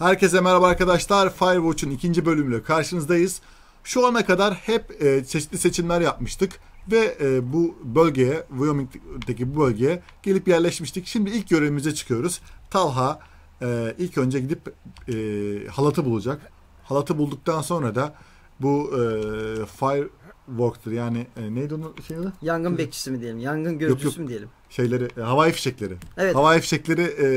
Herkese merhaba arkadaşlar. Firewatch'un ikinci bölümüyle karşınızdayız. Şu ana kadar hep e, çeşitli seçimler yapmıştık ve e, bu bölgeye, Wyoming'deki bu bölgeye gelip yerleşmiştik. Şimdi ilk görevimize çıkıyoruz. Talha e, ilk önce gidip e, halatı bulacak. Halatı bulduktan sonra da bu e, firework'tır yani e, neydi onun şey adı? Yangın bekçisi mi diyelim? Yangın gözcüsü yok. mü diyelim? Şeyleri, e, havai fişekleri. Evet. Havai fişekleri e,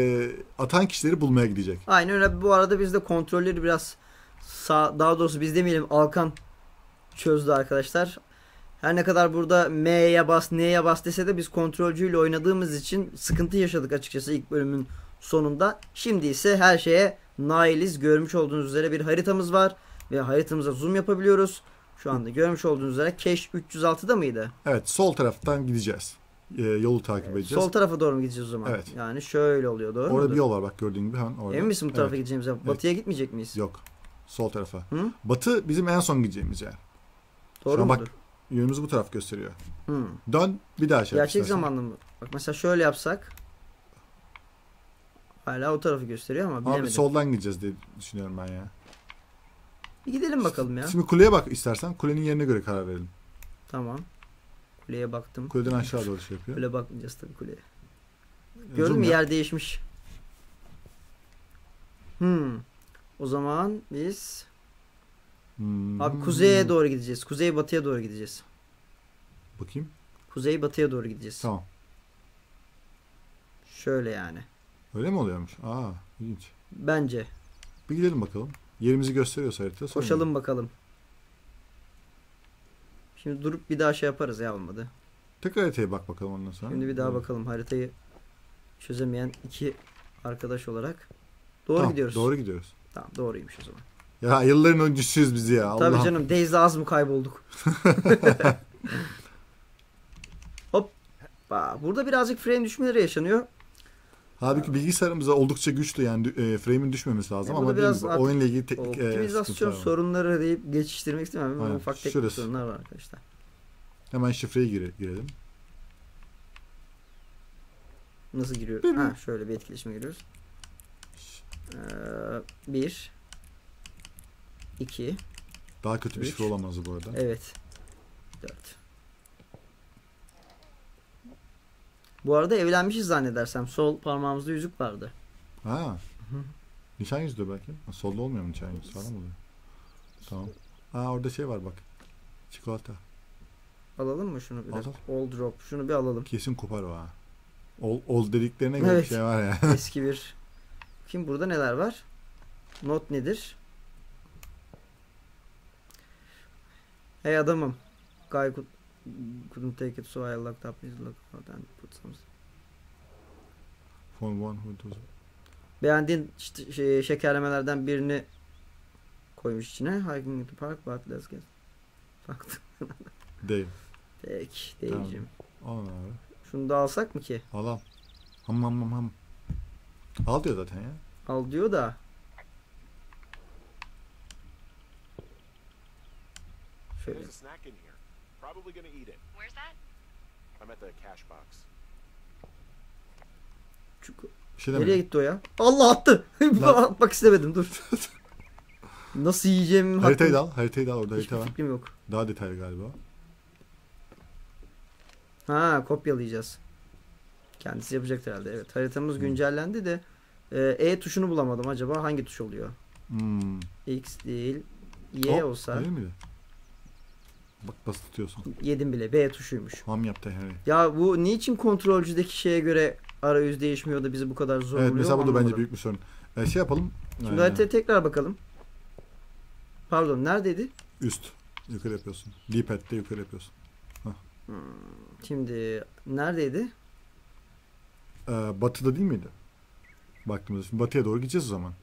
atan kişileri bulmaya gidecek. Aynen öyle. Bu arada biz de kontrolleri biraz sağ, daha doğrusu biz demeyelim Alkan çözdü arkadaşlar. Her ne kadar burada M'ye bas, N'ye bas dese de biz kontrolcüyle oynadığımız için sıkıntı yaşadık açıkçası ilk bölümün sonunda. Şimdi ise her şeye nailiz. Görmüş olduğunuz üzere bir haritamız var ve haritamıza zoom yapabiliyoruz. Şu anda görmüş olduğunuz üzere Cache 306'da mıydı? Evet sol taraftan gideceğiz. E, yolu takip edeceğiz. Sol tarafa doğru mu gideceğiz o zaman? Evet. Yani şöyle oluyor doğru Orada mudur? bir yol var bak gördüğün gibi hemen orada. Emin misin bu tarafa Evet. gideceğimize? Batıya gitmeyecek miyiz? Yok. Sol tarafa. Hı? Batı bizim en son gideceğimiz yer. Doğru Şu bak-? Yönümüz bu taraf gösteriyor. Hı. Dön bir daha şey Gerçek zamanlı mı? Bak mesela şöyle yapsak. Hala o tarafı gösteriyor ama Abi bilemedim. soldan gideceğiz diye düşünüyorum ben ya. Bir gidelim bakalım ya. Şimdi kuleye bak istersen. Kulenin yerine göre karar verelim. Tamam. Kuleye baktım. Kuleden aşağı doğru şey yapıyor. Öyle bakmayacağız tabii kuleye. Zoom Gördün mü yer değişmiş. Hmm. O zaman biz Hmm. abi kuzeye doğru gideceğiz. Kuzey batıya doğru gideceğiz. Bakayım. Kuzey batıya doğru gideceğiz. Tamam. Şöyle yani. Öyle mi oluyormuş? Aa ilginç. Bence. Bir gidelim bakalım. Yerimizi gösteriyorsa harita. Koşalım bakalım. Şimdi durup bir daha şey yaparız ya olmadı. Tekrar haritaya bak bakalım ondan sonra. Şimdi bir daha Evet. bakalım haritayı çözemeyen iki arkadaş olarak. Doğru Tamam, gidiyoruz. Doğru gidiyoruz. Tamam doğruymuş o zaman. Ya yılların öncüsüyüz biz ya. Tabii canım Days'de az mı kaybolduk? Hoppa. Burada birazcık frame düşmeleri yaşanıyor. Halbuki bilgisayarımız da oldukça güçlü yani e, frame'in düşmemesi lazım Ya ama burada değil biraz mi? oyunla ilgili teknik e, Optimizasyon var. sorunları deyip geçiştirmek istemem. Aynen. Ufak teknik Şurası. sorunlar var arkadaşlar. Hemen şifreyi gire- girelim. Nasıl giriyoruz? Benim- Ha şöyle bir etkileşime giriyoruz. Ee, bir. iki. Daha kötü bir Üç. şifre olamaz bu arada. Evet. 4. Bu arada evlenmişiz zannedersem. Sol parmağımızda yüzük vardı. Ha. Nişan yüzüğü belki. Ha, solda olmuyor mu nişan yüzüğü? Sağda mı oluyor? Tamam. Ha orada şey var bak. Çikolata. Alalım mı şunu bir de? Al, All drop. Şunu bir alalım. Kesin kopar o ha. Ol, ol dediklerine göre bir Evet. şey var ya. Eski bir. Kim burada neler var? Not nedir? Hey adamım. Could, couldn't take it so I locked up his lookout and put some Phone one who does. Beğendiğin işte şey, şekerlemelerden birini koymuş içine. Hiking in the park but let's get fucked. Değil. Peki Tamam. Dave'cim. Al abi. Şunu da alsak mı ki? Al al. Ham ham ham ham. Al diyor zaten ya. Al diyor da. Şöyle. Probably gonna eat it. Where's that? I'm at the cash box. Çünkü- Bir şey Nereye demedim. gitti o ya? Allah attı. Lan. Atmak istemedim dur. Nasıl yiyeceğim? Haritayı da al. Haritayı da al. Orada harita Hiçbir var. fikrim yok. Daha detaylı galiba. Ha kopyalayacağız. Kendisi yapacak herhalde. Evet haritamız Hmm. güncellendi de e, E tuşunu bulamadım. Acaba hangi tuş oluyor? Hmm. X değil. Y Hop, olsa Öyle miydi? Bak nasıl tutuyorsun. yedim bile. B tuşuymuş. Ham yaptı Henry. Ya bu niçin kontrolcüdeki şeye göre arayüz değişmiyor da bizi bu kadar zor Evet mesela bu da bence büyük bir sorun. E, şey yapalım. Şimdi e, haritaya tekrar bakalım. Pardon neredeydi? Üst. Yukarı yapıyorsun. D-pad'de yukarı yapıyorsun. Şimdi neredeydi? Ee, batıda değil miydi? Baktığımızda. Şimdi batıya doğru gideceğiz o zaman.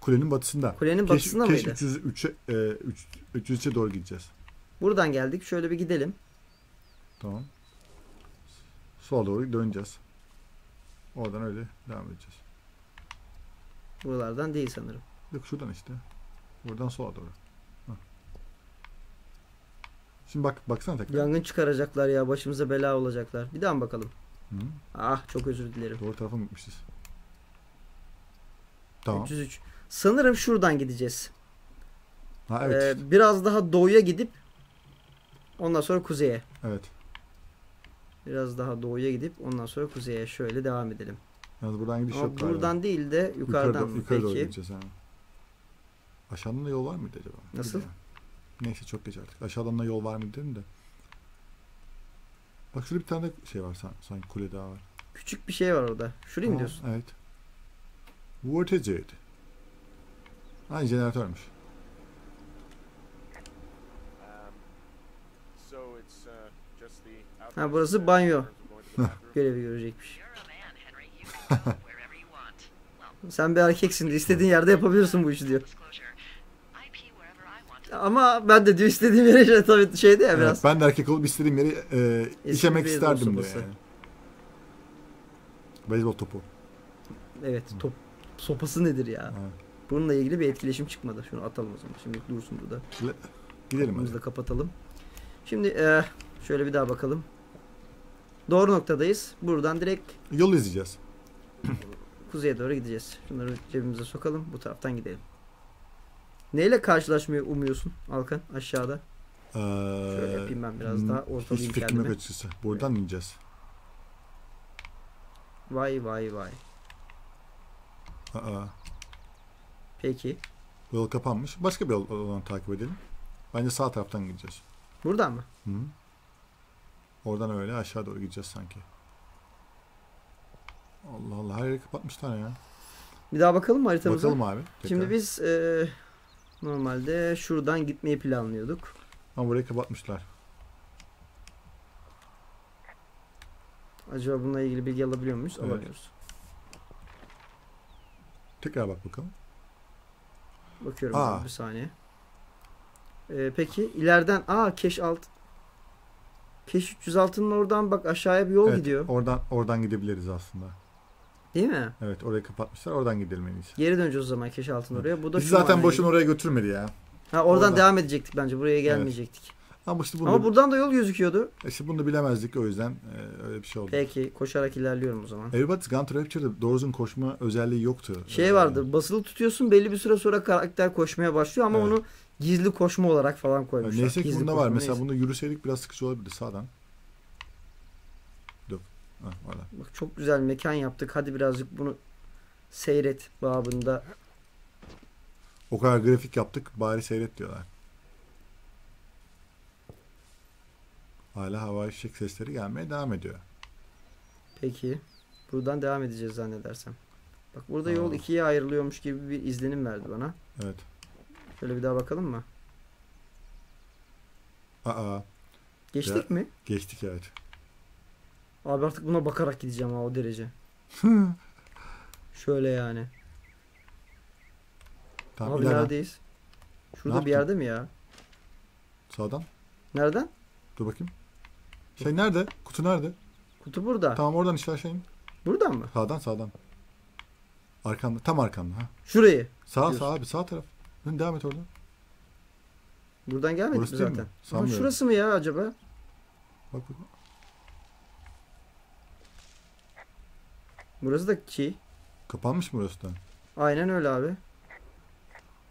Kulenin batısında. Kulenin batısında Keş mıydı? 303'e e, 3 303'e doğru gideceğiz. Buradan geldik. Şöyle bir gidelim. Tamam. Sola doğru döneceğiz. Oradan öyle devam edeceğiz. Buralardan değil sanırım. Yok şuradan işte. Buradan sola doğru. Şimdi bak baksana tekrar. Yangın çıkaracaklar ya. Başımıza bela olacaklar. Bir daha mı bakalım? Hı. Ah çok özür dilerim. Doğru tarafa mı gitmişiz? Tamam. 303. Sanırım şuradan gideceğiz. Ha evet. Ee, biraz daha doğuya gidip ondan sonra kuzeye. evet. Biraz daha doğuya gidip ondan sonra kuzeye şöyle devam edelim. Yalnız buradan gidiş Ama yok galiba. buradan değil de yukarıdan yukarı, mı? yukarı Peki. gideceğiz yani. Aşağıdan da yol var mıydı acaba? Nasıl? Bilmiyorum. Neyse çok geç artık. Aşağıdan da yol var mı dedim de. Bak şurada bir tane de şey var san- sanki kule daha var. Küçük bir şey var orada. Şurayı mı diyorsun? Evet. What is it? Ha jeneratörmüş. Um, so it's uh, just the Ha, burası banyo. Görevi görecekmiş. Sen bir erkeksin de istediğin yerde yapabilirsin bu işi diyor. Ama ben de diyor istediğim yere şey, tabii şeydi ya biraz. Evet, ben de erkek olup istediğim yeri e, işemek isterdim diyor yani. Beyzbol topu. Evet top sopası nedir ya? Ha. Bununla ilgili bir etkileşim çıkmadı. Şunu atalım o zaman. Şimdi dursun burada. Gidelim Kapımızı da kapatalım. Şimdi eh, şöyle bir daha bakalım. Doğru noktadayız. Buradan direkt Yol izleyeceğiz. kuzeye doğru gideceğiz. Şunları cebimize sokalım. Bu taraftan gidelim. Neyle karşılaşmayı umuyorsun Alkan aşağıda? Ee, Şöyle yapayım ben biraz hmm, daha Hiç ortalayayım fikrim yok açıkçası. Buradan ineceğiz. Vay vay vay. Aa, Peki. yol kapanmış. Başka bir yol olan takip edelim. Bence sağ taraftan gideceğiz. Buradan mı? Hı. Oradan öyle aşağı doğru gideceğiz sanki. Allah Allah her yeri kapatmışlar ya. Bir daha bakalım mı haritamıza? Bakalım abi. tekrar. Şimdi biz eh, normalde şuradan gitmeyi planlıyorduk. Ama burayı kapatmışlar. Acaba bununla ilgili bilgi alabiliyor muyuz? Evet. Alamıyoruz. Tekrar bak bakalım. Bakıyorum Aa. bir saniye. Ee, peki ileriden aa Keş alt Keş 306'nın oradan bak aşağıya bir yol Evet, gidiyor. Oradan oradan gidebiliriz aslında. Değil mi? Evet orayı kapatmışlar. Oradan gidelim en iyisi. Geri döneceğiz o zaman Keş altın Evet. oraya. Bu da Bizi şu zaten boşuna oraya götürmedi ya. Ha oradan oradan. devam edecektik bence. Buraya gelmeyecektik. Ama işte bunu, Ama da, buradan da yol gözüküyordu. işte bunu da bilemezdik o yüzden e, öyle bir şey oldu. Peki koşarak ilerliyorum o zaman. Everybody's to Rapture'da doğru düzgün koşma özelliği yoktu. Şey Ee, vardı. Basılı tutuyorsun belli bir süre sonra karakter koşmaya başlıyor ama Evet. onu gizli koşma olarak falan koymuşlar. Neyse ki Gizli bunda var. koşma, Mesela neyse. bunu yürüseydik biraz sıkıcı olabilirdi sağdan. Dur. Ha, orada. Bak çok güzel mekan yaptık. Hadi birazcık bunu seyret babında. O kadar grafik yaptık bari seyret diyorlar. Hala havai fişek sesleri gelmeye devam ediyor. Peki. Buradan devam edeceğiz zannedersem. Bak burada yol Aa. ikiye ayrılıyormuş gibi bir izlenim verdi bana. Evet. Şöyle bir daha bakalım mı? Aa Geçtik mi? geçtik evet. Abi artık buna bakarak gideceğim ha o derece. Şöyle yani. Tamam Abi neredeyiz? Şurada Ne bir yerde mi ya? Sağdan. Nereden? Dur bakayım. Şey nerede? Kutu nerede? Kutu burada. Tamam oradan işte aşağı in. Buradan mı? Sağdan sağdan. Arkanda. Tam arkanda. Ha. Şurayı. Sağ Diyorsun. sağ abi sağ taraf. Lan devam et oradan. Buradan gelmedik Burası mi değil mi? zaten? Ama Sanmıyorum. şurası mı ya acaba? Bak bak. Burası da ki. Kapanmış mı burası da? Aynen öyle abi.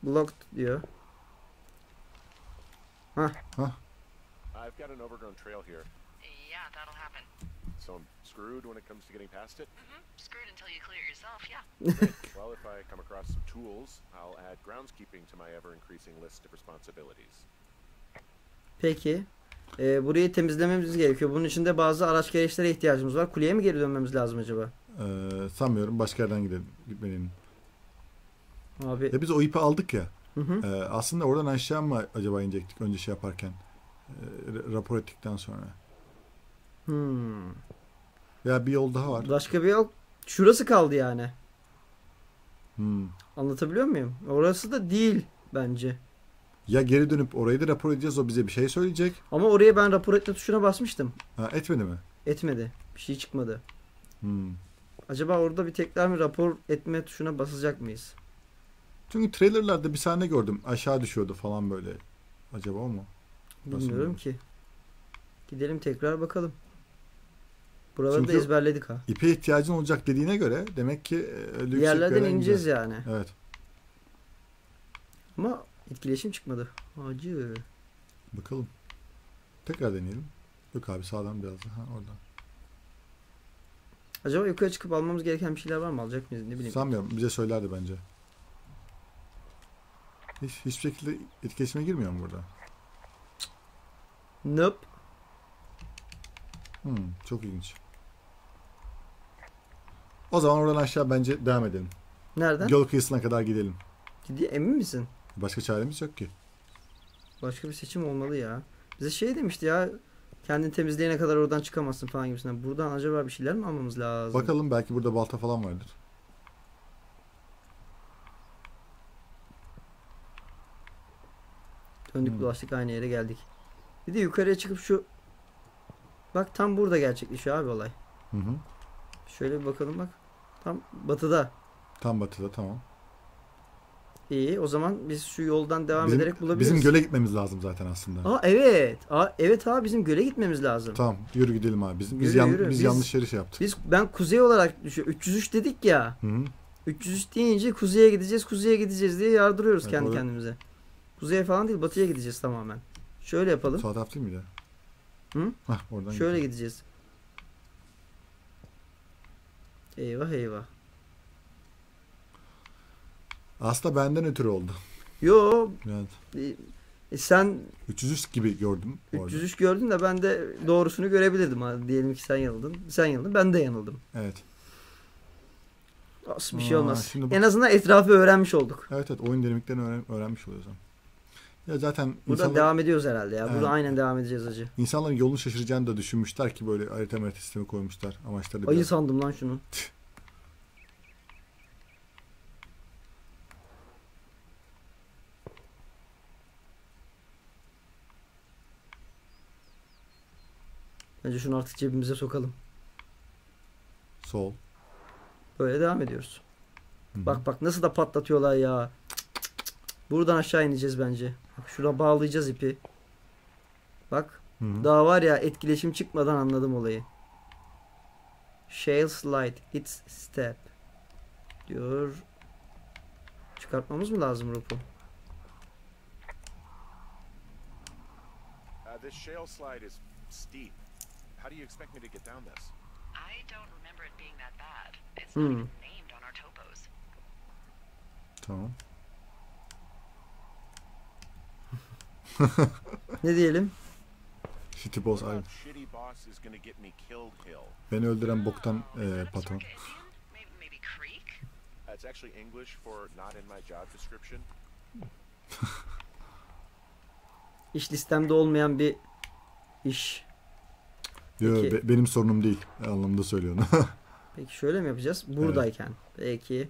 Blocked diyor. I've got an overgrown trail here, Yeah, that'll happen. so I'm screwed when it comes to getting past it. hmm Screwed until you clear yourself, yeah. well, if I come across some tools, I'll add groundskeeping to my ever-increasing list of responsibilities. Peki. Ee, burayı temizlememiz gerekiyor. Bunun için de bazı araç gereçlere ihtiyacımız var. Kuleye mi geri dönmemiz lazım acaba? Ee, sanmıyorum. Başka yerden gidelim. Gitmeliyim. Abi. Ya biz o ipi aldık ya. Hı hı. Ee, aslında oradan aşağı mı acaba inecektik önce şey yaparken? Ra- rapor ettikten sonra. Hmm. Ya bir yol daha var. Başka bir yol. Şurası kaldı yani. Hmm. Anlatabiliyor muyum? Orası da değil bence. Ya geri dönüp orayı da rapor edeceğiz. O bize bir şey söyleyecek. Ama oraya ben rapor etme tuşuna basmıştım. Ha, etmedi mi? Etmedi. Bir şey çıkmadı. Hmm. Acaba orada bir tekrar mı rapor etme tuşuna basacak mıyız? Çünkü trailerlarda bir sahne gördüm. Aşağı düşüyordu falan böyle. Acaba o mu? Bilmiyorum olur? ki. Gidelim tekrar bakalım. Buraları Çünkü- da ezberledik ha. İpe ihtiyacın olacak dediğine göre demek ki e, öyle Bir yerlerden bir yere ineceğiz yani. Evet. Ama etkileşim çıkmadı. Acı. Bakalım. Tekrar deneyelim. Yok abi sağdan biraz daha. Ha, oradan. Acaba yukarı çıkıp almamız gereken bir şeyler var mı? Alacak mıyız? Ne bileyim. Sanmıyorum. Bize söylerdi bence. Hiç, hiçbir şekilde etkileşime girmiyor mu burada? Nope. Hmm, çok ilginç. O zaman oradan aşağı bence devam edelim. Nereden? Yol kıyısına kadar gidelim. Ciddi emin misin? Başka çaremiz yok ki. Başka bir seçim olmalı ya. Bize şey demişti ya. Kendini temizleyene kadar oradan çıkamazsın falan gibisinden. Buradan acaba bir şeyler mi almamız lazım? Bakalım belki burada balta falan vardır. Döndük Hmm. dolaştık aynı yere geldik. Bir de yukarıya çıkıp şu Bak tam burada gerçekleşiyor abi olay. Hı hı. Şöyle bir bakalım bak. Tam batıda. Tam batıda tamam. İyi o zaman biz şu yoldan devam Bizim, ederek bulabiliriz. bizim göle gitmemiz lazım zaten aslında. Aa evet. Aa, evet abi bizim göle gitmemiz lazım. Tamam yürü gidelim abi. Biz, biz, Yürü, yan- yürü. biz Biz- yanlış yeri şey yaptık. Biz ben kuzey olarak düşüyor. 303 dedik ya. Hı hı. 303 deyince kuzeye gideceğiz, kuzeye gideceğiz diye yardırıyoruz Evet, kendi doğru. kendimize. Kuzeye falan değil, batıya gideceğiz tamamen. Şöyle yapalım. Sağ taraf değil miydi? Hı? Hah oradan Şöyle gidelim. gideceğiz. Eyvah eyvah. Aslında benden ötürü oldu. Yo Yani e, e, sen 303 gibi gördüm orada. 303 gördün de ben de doğrusunu görebilirdim. Ha. Diyelim ki sen yanıldın. Sen yanıldın ben de yanıldım. Evet. Olsun bir şey Aa, olmaz. şimdi bu- En azından etrafı öğrenmiş olduk. Evet evet oyun dinamiklerini öğren- öğrenmiş oluyoruz. Ya zaten Burada insanlar, devam ediyoruz herhalde ya. Burada Evet. aynen devam edeceğiz acı. insanların yolunu şaşıracağını da düşünmüşler ki böyle harita sistemi koymuşlar. Amaçları Ayı biraz- sandım lan şunu. Bence şunu artık cebimize sokalım. Sol. Böyle devam ediyoruz. Hı hı. Bak bak nasıl da patlatıyorlar ya. Buradan aşağı ineceğiz bence. Bak şurada bağlayacağız ipi. Bak Hı hı. daha var ya etkileşim çıkmadan anladım olayı. Shale slide its step diyor. Çıkartmamız mı lazım Rupu? Uh, this shale slide is steep. How do you expect me to get down this? I don't remember it being that bad. It's Hmm. not even named on our topos. Tamam. Ne diyelim? Shitty boss What ay. about shitty boss is gonna get me killed hill? Beni öldüren boktan e, patron. That's actually English for not in my job description. İş listemde olmayan bir iş. Yo, Peki. be- benim sorunum değil anlamında söylüyorum. Peki şöyle mi yapacağız? Buradayken. Peki.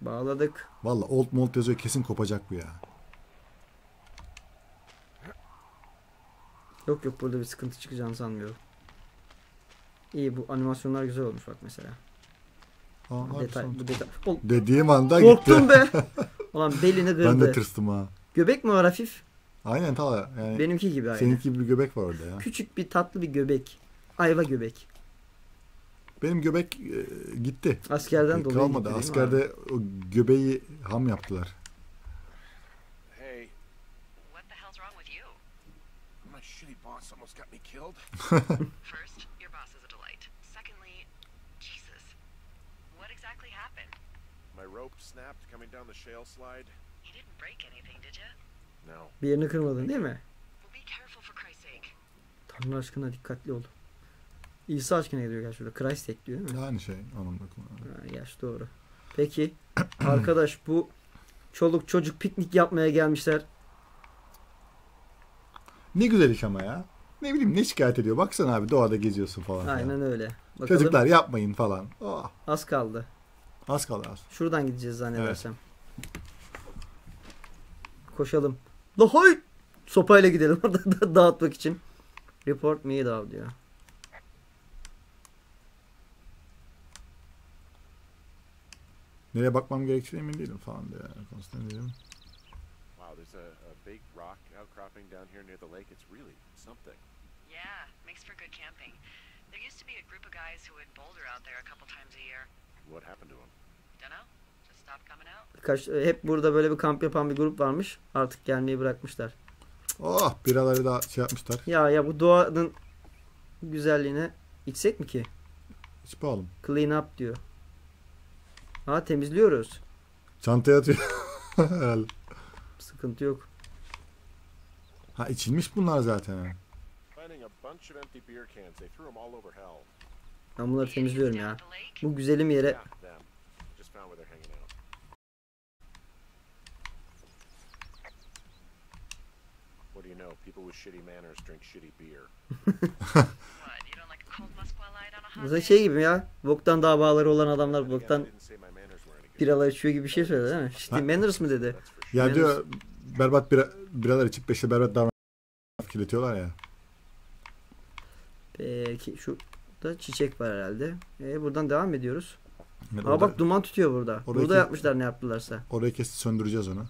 Bağladık. Valla old mold yazıyor kesin kopacak bu ya. Yok yok burada bir sıkıntı çıkacağını sanmıyorum. İyi bu animasyonlar güzel olmuş bak mesela. Aa, detay, son- bu detay. Ol- Dediğim anda Korktum gitti. be. Ulan belini Ben kırdı. de tırstım ha. Göbek mi var hafif? Aynen ta yani Benimki gibi aynı. seninki gibi bir göbek var orada ya. Küçük bir tatlı bir göbek. Ayva göbek. Benim göbek e, gitti. Askerden dolayı Kalmadı. gitti Askerde o göbeği ham yaptılar. Hey, What the hell's wrong with you? my shitty boss almost got me killed. First, your boss is a delight. Secondly, Jesus. What exactly happened? My rope snapped coming down the shale slide. You didn't break anything, did you? No. Bir yerini kırmadın değil mi? Well, be careful for Christ's sake. Tanrı aşkına dikkatli ol. İsa aşkına gidiyor gerçi şurada. Christ ekliyor değil mi? Aynı şey anlamda kullanılıyor. Ha, gerçi doğru. Peki. arkadaş bu çoluk çocuk piknik yapmaya gelmişler. Ne güzel iş ama ya. Ne bileyim ne şikayet ediyor. Baksana abi doğada geziyorsun falan. Aynen öyle. Bakalım. Çocuklar yapmayın falan. Oh, Az kaldı. az kaldı az. Şuradan gideceğiz zannedersem. Koşalım. La hay! Sopayla gidelim orada da dağıtmak için. Report me down diyor. Nereye bakmam gerektiğine emin değilim falan diyeyim. Wow, there's a, a big rock outcropping down here near the lake. It's really something. Yeah, makes for good camping. There used to be a group of guys who would boulder out there a couple times a year. What happened to him? Dunno, just stopped coming out. Kaç, hep burada böyle bir kamp yapan bir grup varmış. Artık gelmeyi bırakmışlar. Oh biraları da şey yapmışlar. Ya ya bu doğanın güzelliğine içsek mi ki? Hiç pahalı. Clean up diyor. Ha temizliyoruz. Çantaya atıyor. Herhalde. Sıkıntı yok. ha içilmiş bunlar zaten. Ben bunları temizliyorum ya. Bu güzelim yere. What do you know? People with shitty manners drink shitty beer. Bu şey gibi ya. Boktan davaları olan adamlar boktan biralar içiyor gibi bir şey söyledi değil mi? Ha. manners mı dedi? Ya Yalnız- diyor berbat bira, biralar içip beşte berbat davranıp kirletiyorlar ya. Peki şu da çiçek var herhalde. E, buradan devam ediyoruz. Evet, Aa orada- bak duman tutuyor burada. Burada iki- yapmışlar ne yaptılarsa. Orayı kesip söndüreceğiz onu.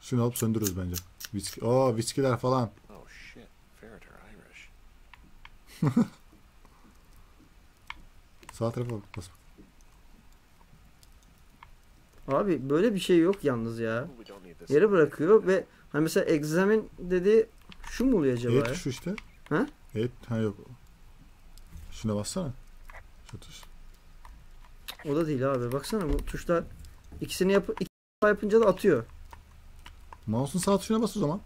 Şunu alıp söndürürüz bence. Viski, Oo viskiler falan. Oh shit. Irish. Sağ tarafa bak. Bas. Abi böyle bir şey yok yalnız ya. Yere bırakıyor ve hani mesela examine dediği şu mu oluyor acaba? Evet ya? şu işte. Ha? Evet ha yok. Şuna bassana. Şu tuş. O da değil abi. Baksana bu tuşlar ikisini yap iki yapınca da atıyor. Mouse'un sağ tuşuna bas o zaman.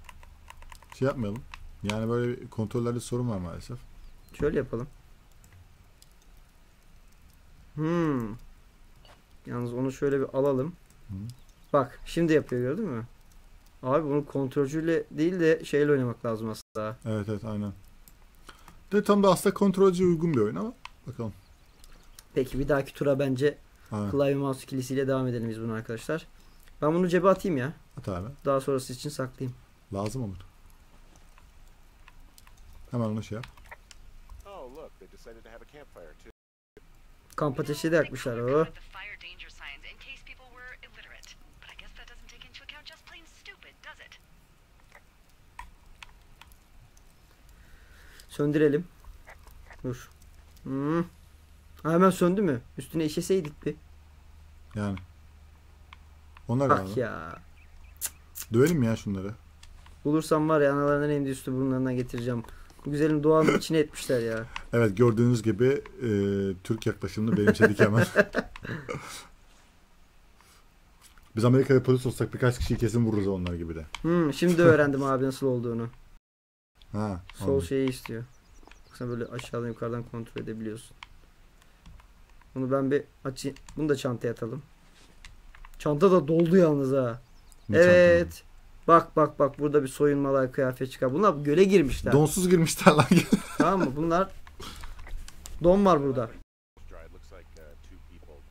Şey yapmayalım. Yani böyle bir kontrollerde sorun var maalesef. Şöyle yapalım. Hmm. Yalnız onu şöyle bir alalım. Hı. Bak şimdi yapıyor gördün mü? Abi bunu kontrolcüyle değil de şeyle oynamak lazım aslında. Evet evet aynen. De tam da aslında kontrolcüye uygun bir oyun ama bakalım. Peki bir dahaki tura bence Ha, klavye mouse ikilisiyle devam edelim biz bunu arkadaşlar. Ben bunu cebe atayım ya. at abi. Daha sonrası için saklayayım. Lazım olur. Hemen onu şey yap. Oh look, they decided to have a campfire too. Kamp ateşi de yakmışlar. They Oh. covered the fire danger signs in case people were illiterate. But I guess that doesn't take into account just plain stupid, does it? Söndürelim. Dur. Hmm. Ha, hemen söndü mü? Üstüne işeseydik bir. Yani. Onlar Bak lazım. ya. Dövelim mi ya şunları? Bulursam var ya analarından en üstü burunlarına getireceğim. Bu güzelim doğanın içine etmişler ya. Evet gördüğünüz gibi e, Türk yaklaşımını benimsedik hemen. Biz Amerika'da polis olsak birkaç kişiyi kesin vururuz onlar gibi de. Hmm, şimdi öğrendim abi nasıl olduğunu. Ha, Sol anladım. şeyi istiyor. Baksana böyle aşağıdan yukarıdan kontrol edebiliyorsun. Bunu ben bir açayım. Bunu da çantaya atalım. Çanta da doldu yalnız ha. Ne evet. Bak bak bak burada bir soyunmalar kıyafet çıkar. Bunlar göle girmişler. Donsuz girmişler lan. Tamam mı? Bunlar don var burada.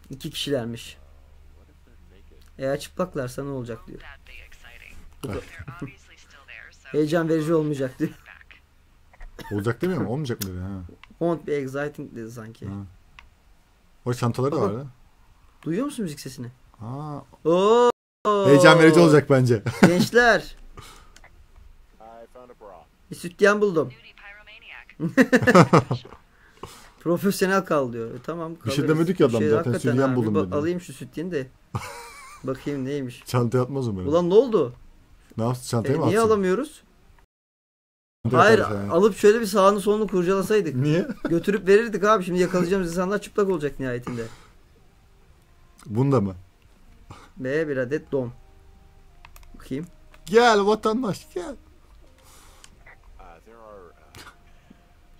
İki kişilermiş. Eğer çıplaklarsa ne olacak diyor. Heyecan verici olmayacak diyor. Olacak demiyor mu? Olmayacak mı dedi. Ha. Won't be exciting dedi sanki. Ha. O çantaları da Baba. var ha. Duyuyor musun müzik sesini? Ha. Oo! Heyecan verici olacak bence. Gençler, I found a bra. bir sütyen buldum. Profesyonel kal diyor. E, tamam Bir şey kalırız. demedik ya adam zaten, hakikaten sütyen buldum dedi. Alayım şu sütyeni de. Bakayım neymiş. Çantaya atmaz mı böyle? Ulan ne oldu? ne yapsın E, çantaya mı niye atsın? alamıyoruz? Hayır yani. alıp şöyle bir sağını solunu kurcalasaydık. Niye? Götürüp verirdik abi. Şimdi yakalayacağımız insanlar çıplak olacak nihayetinde. Bunda mı? Ve bir adet don. Bakayım. Gel vatandaş gel.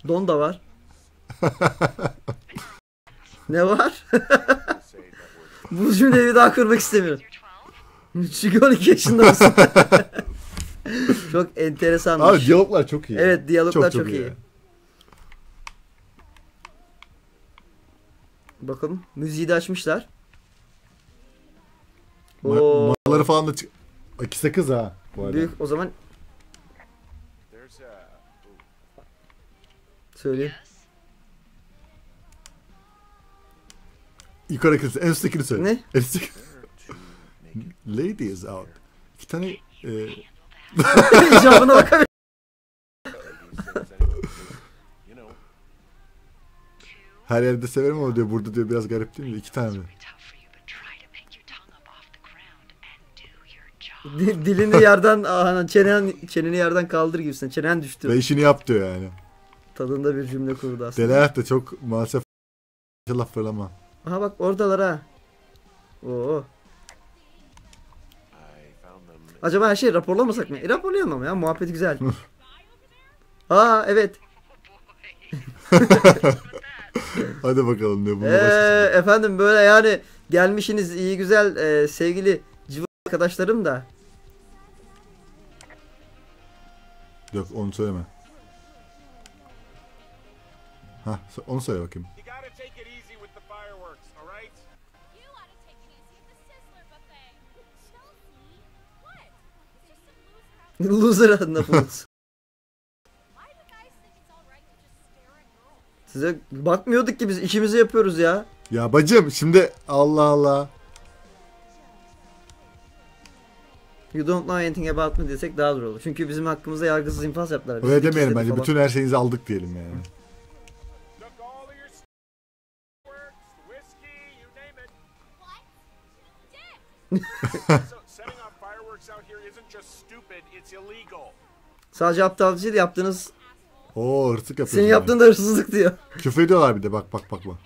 Don da var. ne var? Bu cümleyi bir daha kurmak istemiyorum. You're 12? Çünkü 12 yaşında mısın? çok enteresanmış. Abi diyaloglar çok iyi. Evet diyaloglar çok, iyi. Bakalım müziği de açmışlar. Oo, Ma- Maları falan da çık... İkisi kız ha. Bu arada. büyük o zaman. Yes. Yukarı kız. En üsttekini söyle. Ne? En üstteki. there are two naked. Ladies out. İki tane e, İcabına bakabilir. Her yerde severim ama diyor burada diyor biraz garip değil mi? İki tane mi? Dilini yerden, aha, çenen, çeneni yerden kaldır gibisin. Çenen düştü. Ve işini yap diyor yani. Tadında bir cümle kurdu aslında. Deli hayat çok maalesef laf fırlama. Aha bak oradalar ha. Oo. Acaba her şeyi raporlamasak mı? E, raporlayalım ama ya muhabbet güzel. Aa evet. Hadi bakalım diyor. Bununla Ee, efendim böyle yani gelmişsiniz iyi güzel e, sevgili cıvı arkadaşlarım da. Yok onu söyleme. Ha onu söyle bakayım. You gotta take it easy with the fireworks, all stare at girls? Size bakmıyorduk ki biz işimizi yapıyoruz ya. Ya bacım şimdi Allah Allah. You don't know anything about me desek daha doğru olur. Çünkü bizim hakkımızda yargısız infaz yaptılar. Öyle Biz demeyelim bence. falan. Bütün her şeyinizi aldık diyelim yani. Sadece aptalca değil yaptığınız Oo hırsızlık yapıyorsun. senin yaptığın da hırsızlık diyor. Küfür ediyorlar bir de bak bak bak bak.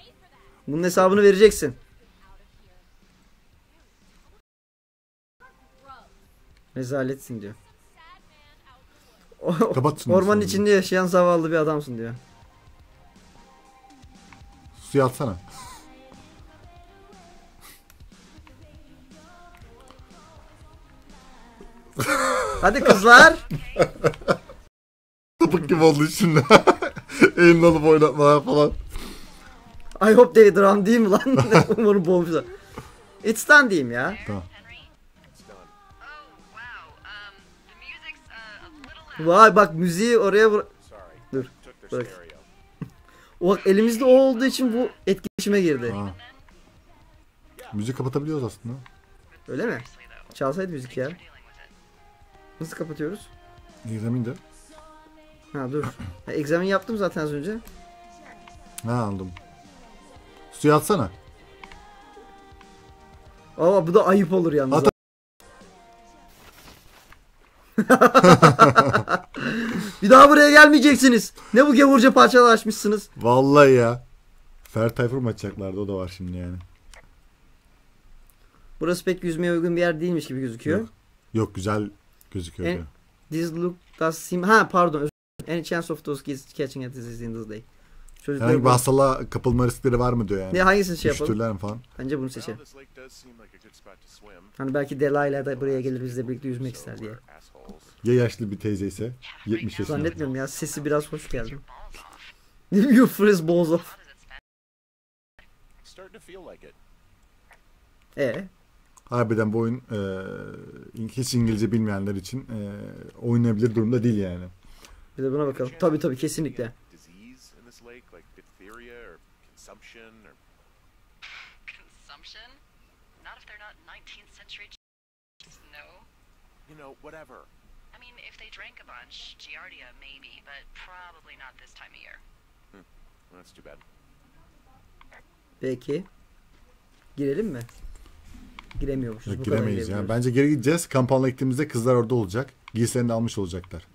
Bunun hesabını vereceksin. Rezaletsin diyor. Sad man out. O- Kapat şunu Ormanın içinde yaşayan zavallı bir adamsın diyor. Suya atsana. Hadi kızlar. Sapık gibi oldu şimdi. Elini alıp oynatmalar falan. I hope they drown değil mi lan? Umarım boğulmuşlar. It's done diyeyim ya. Tamam. Vay bak müziği oraya. Sorry. Dur, bırak. bak elimizde o olduğu için bu etkileşime girdi. Ha. Müzik kapatabiliyoruz aslında. Öyle mi? Çalsaydı müzik ya. Nasıl kapatıyoruz? Egzamin de. Ha dur. Ha, egzamin yaptım zaten az önce. Ha anladım. Suya atsana. Aa bu da ayıp olur yalnız. At- bir daha buraya gelmeyeceksiniz. Ne bu gevurca parçalar açmışsınız. Vallahi ya. Fer Tayfur mu açacaklardı o da var şimdi yani. Burası pek yüzmeye uygun bir yer değilmiş gibi gözüküyor. Yok. Yok güzel gözüküyor. Diyor. This look does seem... Ha pardon. Any chance of those kids catching a disease in this day? Çocuklar Herhangi bir hastalığa kapılma riskleri var mı diyor yani. Ne hangisini şey yapalım? Üşütürler mi falan. Bence bunu seçelim. this. Hani belki Delayla da buraya gelir bizle birlikte yüzmek ister diye. Ya yaşlı bir teyze ise 70 yaşında. Zannetmiyorum ya sesi biraz hoş geldi. You freeze balls off. How Harbiden bu oyun e, hiç İngilizce bilmeyenler için e, oynanabilir durumda değil yani. bir de buna bakalım. Tabii tabii kesinlikle. Disease in this lake, like diphtheria or consumption or Consumption? Not if they're not 19th century. ch- No. you know, whatever. I mean, if they drank a bunch, Giardia maybe, but probably not this time of year. Well, that's too bad. Peki. Girelim mi? Giremiyormuşuz. Yok, giremeyiz yani. Bence geri gideceğiz. Kamp alanına gittiğimizde kızlar orada olacak. Giysilerini de almış olacaklar.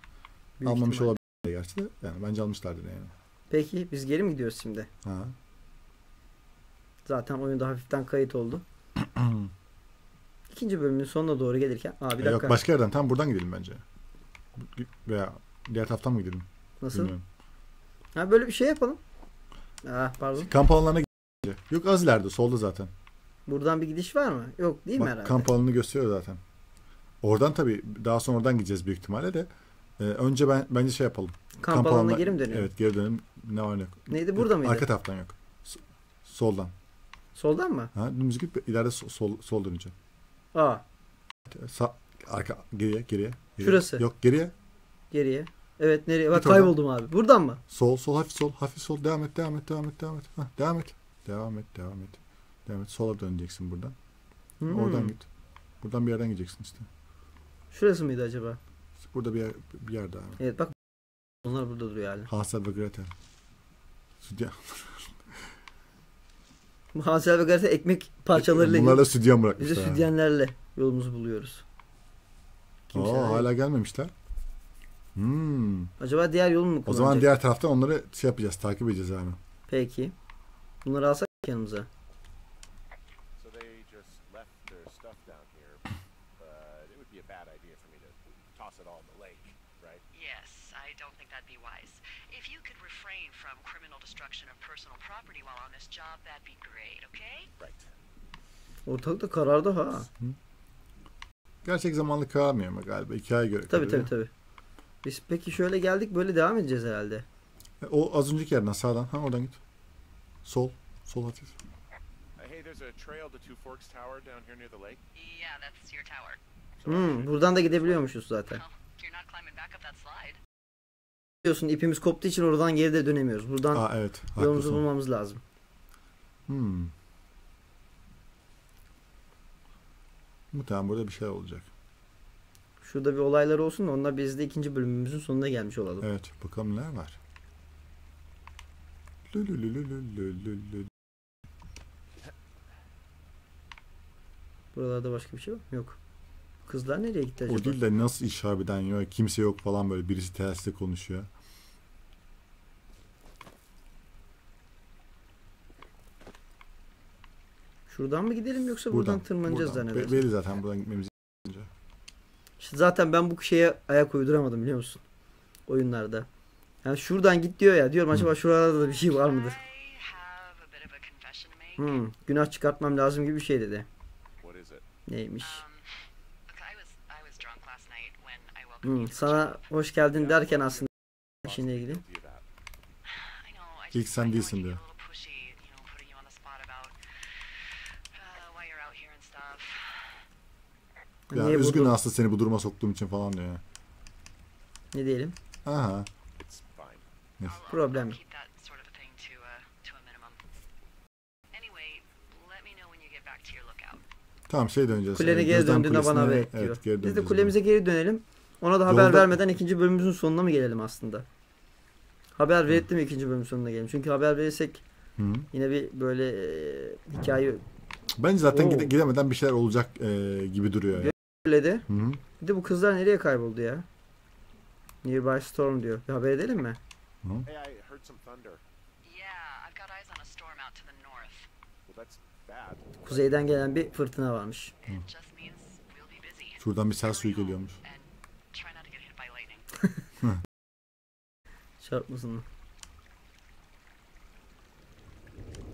Büyük Almamış ihtimal. olabilir gerçi de. Yani bence almışlardır yani. Peki biz geri mi gidiyoruz şimdi? Ha. Zaten oyunda hafiften kayıt oldu. İkinci bölümün sonuna doğru gelirken. Aa bir dakika. Yok başka yerden. Tam buradan gidelim bence. Veya diğer taraftan mı gidelim? Nasıl? Bilmiyorum. Ha böyle bir şey yapalım. Aa pardon. Kamp alanlarına. Yok az ileride. Solda zaten. Buradan bir gidiş var mı? Yok değil mi Bak herhalde? kamp alanını gösteriyor zaten. Oradan tabii daha sonra oradan gideceğiz büyük ihtimalle de. Ee, önce ben bence şey yapalım. Kamp alanına alanına- geri mi dönüyor? Evet geri dönelim. Ne var ne yok. Neydi burada Yok, mıydı? Arka taraftan yok. Soldan. Soldan mı? Ha, dümdüz git ileride sol, sol, sol döneceğim. Aa Sağ, arka geriye geriye. geriye. Şurası. Yok geriye. geriye. Evet nereye? Bak Git oradan. kayboldum abi. Buradan mı? Sol sol hafif sol hafif sol devam et devam et devam et devam et. Hah, devam et. Devam et devam et. Devam et. Sola döneceksin buradan. Hmm. Oradan git. Buradan bir yerden gideceksin işte. Şurası mıydı acaba? Burada bir yer, bir yer daha. Evet bak. Onlar burada duruyor hala. Hansel ve Gretel. Stüdyo. Bu Hansel ve Gretel ekmek parçalarıyla Bunlar da stüdyen biz de bırakmışlar. sütyenlerle yolumuzu buluyoruz. Kimse Aa, hala gelmemişler. Hmm. Acaba diğer yolu mu O kullanacak? zaman diğer taraftan onları şey yapacağız, takip edeceğiz abi. Peki. Bunları alsak yanımıza. So they just left their stuff down here, but it would be a bad idea for me to toss it all in the lake, right? Yes, I don't think that'd be wise. If you could refrain from criminal destruction of personal property while on this job, that'd be great, okay? Right. Ortalık da karardı ha. Gerçek zamanlı kararmıyor ama galiba. Hikaye göre Tabii tabii tabii. Biz peki şöyle geldik böyle devam edeceğiz herhalde. E, O az önceki yerden sağdan. Ha oradan git. Sol. Sol hafif. Uh, hey, there's a trail to Two Forks Tower down here near the lake. Yeah, that's your tower. Hmm, buradan da gidebiliyormuşuz zaten. Well, you're not climbing back up that slide. Biliyorsun ipimiz koptuğu için oradan geri de dönemiyoruz. Buradan Aa evet. yolumuzu Haklısın. bulmamız lazım. Hmm. Muhtemelen burada bir şey olacak. Şurada bir olaylar olsun da onlar biz de ikinci bölümümüzün sonuna gelmiş olalım. Evet. Bakalım neler var. Buralarda başka bir şey var mı? Yok. Kızlar nereye gitti acaba? O değil de nasıl iş harbiden ya. Kimse yok falan böyle. Birisi telsizle konuşuyor. Şuradan mı gidelim yoksa buradan, tırmanacağız buradan. zannedersin. Be- belli zaten buradan gitmemiz. İşte zaten ben bu şeye ayak uyduramadım biliyor musun? Oyunlarda. Yani şuradan git diyor ya. Diyorum acaba şuralarda da bir şey var mıdır? Hmm, günah çıkartmam lazım gibi bir şey dedi. Neymiş? Um, look, I was I was drunk last night when I welcomed Hmm, sana hoş geldin derken aslında işinle ilgili. İlk sen değilsin diyor. Ya Niye üzgün dur- aslında seni bu duruma soktuğum için falan diyor. Ne diyelim? Aha. Problem. Tamam şey döneceğiz. Kulene Ee, geri döndüğünde bana bekliyor. Evet, geri Biz de kulemize geri dönelim. Ona da haber Yolda- vermeden ikinci bölümümüzün sonuna mı gelelim aslında? Haber verelim mi ikinci bölümün sonuna gelelim? Çünkü haber verirsek Hı -hı. yine bir böyle e, hikaye Bence zaten Oo. gide- gidemeden bir şeyler olacak e, gibi duruyor. Ya. öyle de. Hı -hı. Bir de bu kızlar nereye kayboldu ya? Nearby storm diyor. Bir haber edelim mi? Hey, I heard some thunder. Yeah, I've got eyes on a storm out to the north. Well, that's bad. Kuzeyden gelen bir fırtına varmış. Busy. Şuradan bir sel suyu geliyormuş. And try not to get hit by lightning. Çarpmasın.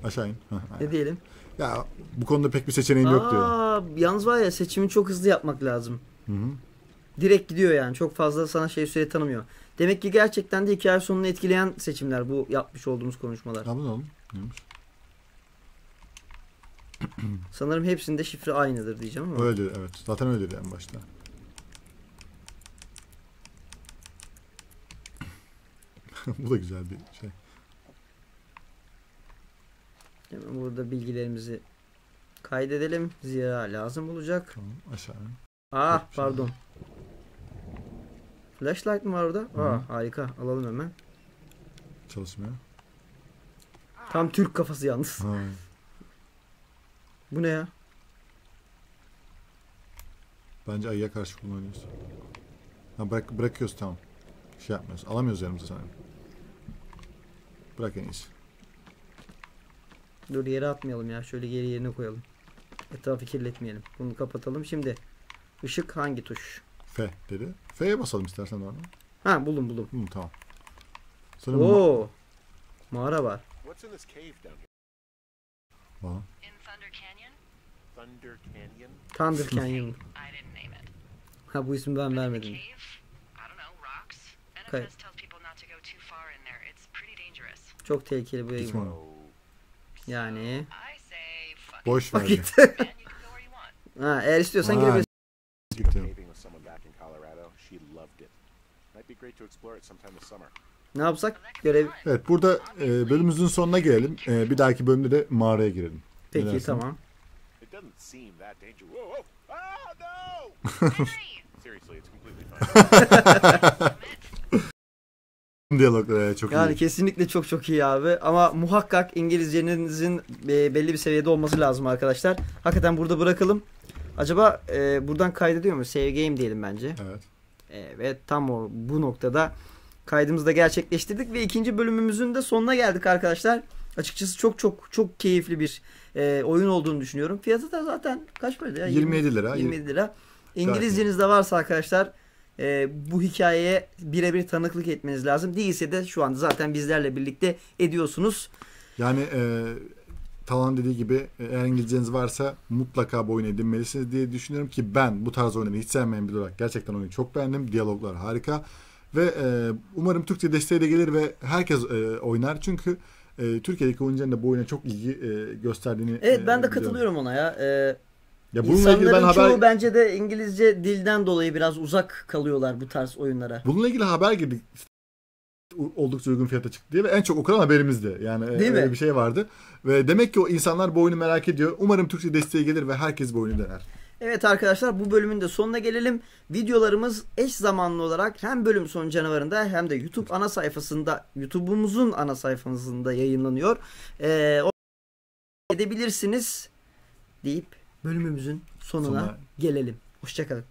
Aşağı in. Ne diyelim? ya bu konuda pek bir seçeneğim yok diyor. Aa, yalnız var ya seçimi çok hızlı yapmak lazım. Hı -hı. Direkt gidiyor yani. Çok fazla sana şey süre tanımıyor. Demek ki gerçekten de hikaye sonunu etkileyen seçimler bu yapmış olduğumuz konuşmalar. Ne oğlum? Neymiş? Sanırım hepsinde şifre aynıdır diyeceğim ama. Öyle evet. Zaten öyle en başta. bu da güzel bir şey. Hemen burada bilgilerimizi kaydedelim. Zira lazım olacak. Tamam aşağı. Ah Yok şey pardon. Flashlight mı var orada? Hı. Aa, harika. Alalım hemen. Çalışmıyor. Tam Türk kafası yalnız. Ha. Bu ne ya? Bence ayıya karşı kullanıyoruz. Ha bırak, bırakıyoruz tamam. Şey yapmıyoruz. Alamıyoruz yanımıza sanırım. Bırak en iyisi. Dur yere atmayalım ya. Şöyle geri yerine koyalım. Etrafı kirletmeyelim. Bunu kapatalım. Şimdi ışık hangi tuş? F dedi. F'ye basalım istersen orada. Ha buldum buldum. Hı, tamam. Ma- Oo. Mağara var. What's in this cave down here? Falan. In Thunder Canyon? Thunder Canyon? Thunder. Ha bu ismi ben vermedim. cave? I don't know, rocks. Okay. NFS tells people not to go too far in there. It's pretty dangerous. Çok tehlikeli bu Gitme Yani. Boş ver. git. ha, eğer istiyorsan Ha, girebilirsin. Gittim. Ne yapsak? Görev. Evet burada e, bölümümüzün sonuna gelelim. E, bir dahaki bölümde de mağaraya girelim. Peki tamam. It doesn't seem that dangerous. Whoa, whoa! No! Henry! Seriously, it's completely fine. Admit Diyalogları çok Yani iyi. kesinlikle çok çok iyi abi. Ama muhakkak İngilizcenizin e, belli bir seviyede olması lazım arkadaşlar. Hakikaten burada bırakalım. Acaba e, buradan kaydediyor mu? Save game diyelim bence. Evet. Evet tam o bu noktada kaydımızı da gerçekleştirdik ve ikinci bölümümüzün de sonuna geldik arkadaşlar. Açıkçası çok çok çok keyifli bir e, oyun olduğunu düşünüyorum. Fiyatı da zaten kaç paraydı ya? 27 lira. 27 lira. İngilizceniz de varsa arkadaşlar e, bu hikayeye birebir tanıklık etmeniz lazım. Değilse de şu anda zaten bizlerle birlikte ediyorsunuz. Yani e, Talan dediği gibi e, eğer İngilizceniz varsa mutlaka bu oyunu edinmelisiniz diye düşünüyorum ki ben bu tarz oyunları hiç sevmeyen biri olarak gerçekten oyunu çok beğendim. Diyaloglar harika ve e, umarım Türkçe desteği de gelir ve herkes e, oynar çünkü e, Türkiye'deki oyuncuların da bu oyuna çok ilgi e, gösterdiğini Evet e, ben de biliyorum. katılıyorum ona ya. E, Ya bununla ilgili ben İnsanların haber çoğu bence de İngilizce dilden dolayı biraz uzak kalıyorlar bu tarz oyunlara. bununla ilgili haber girdik oldukça uygun fiyata çıktı diye ve en çok okunan haberimizdi. Yani e, Değil öyle mi? bir şey vardı. Ve demek ki o insanlar bu oyunu merak ediyor. Umarım Türkçe desteği gelir ve herkes bu oyunu dener. Evet arkadaşlar bu bölümün de sonuna gelelim. Videolarımız eş zamanlı olarak hem bölüm sonu canavarında hem de YouTube ana sayfasında YouTube'umuzun ana sayfasında yayınlanıyor. Ee, o edebilirsiniz deyip bölümümüzün sonuna Sonra. gelelim. Hoşçakalın.